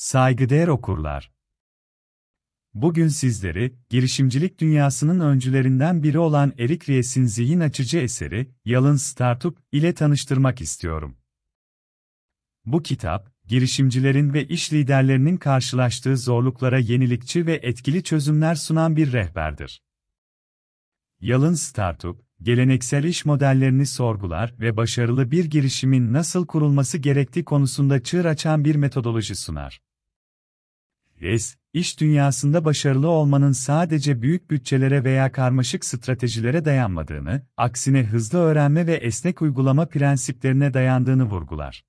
Saygıdeğer okurlar. Bugün sizleri, girişimcilik dünyasının öncülerinden biri olan Eric Ries'in zihin açıcı eseri, Yalın Startup ile tanıştırmak istiyorum. Bu kitap, girişimcilerin ve iş liderlerinin karşılaştığı zorluklara yenilikçi ve etkili çözümler sunan bir rehberdir. Yalın Startup, geleneksel iş modellerini sorgular ve başarılı bir girişimin nasıl kurulması gerektiği konusunda çığır açan bir metodoloji sunar. Yes, iş dünyasında başarılı olmanın sadece büyük bütçelere veya karmaşık stratejilere dayanmadığını, aksine hızlı öğrenme ve esnek uygulama prensiplerine dayandığını vurgular.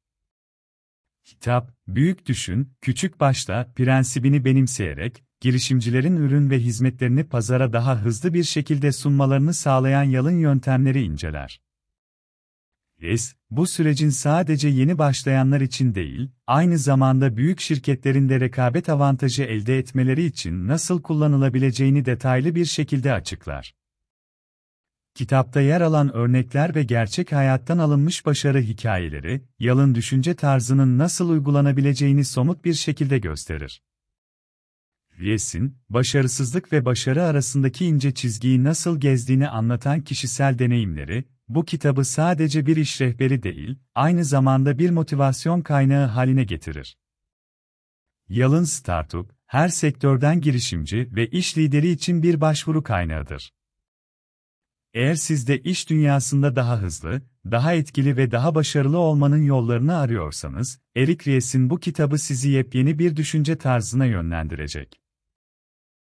Kitap, büyük düşün, küçük başla prensibini benimseyerek, girişimcilerin ürün ve hizmetlerini pazara daha hızlı bir şekilde sunmalarını sağlayan yalın yöntemleri inceler. Yes, bu sürecin sadece yeni başlayanlar için değil, aynı zamanda büyük şirketlerin de rekabet avantajı elde etmeleri için nasıl kullanılabileceğini detaylı bir şekilde açıklar. Kitapta yer alan örnekler ve gerçek hayattan alınmış başarı hikayeleri, yalın düşünce tarzının nasıl uygulanabileceğini somut bir şekilde gösterir. Ries'in, başarısızlık ve başarı arasındaki ince çizgiyi nasıl gezdiğini anlatan kişisel deneyimleri, bu kitabı sadece bir iş rehberi değil, aynı zamanda bir motivasyon kaynağı haline getirir. Yalın Startup, her sektörden girişimci ve iş lideri için bir başvuru kaynağıdır. Eğer siz de iş dünyasında daha hızlı, daha etkili ve daha başarılı olmanın yollarını arıyorsanız, Eric Ries'in bu kitabı sizi yepyeni bir düşünce tarzına yönlendirecek.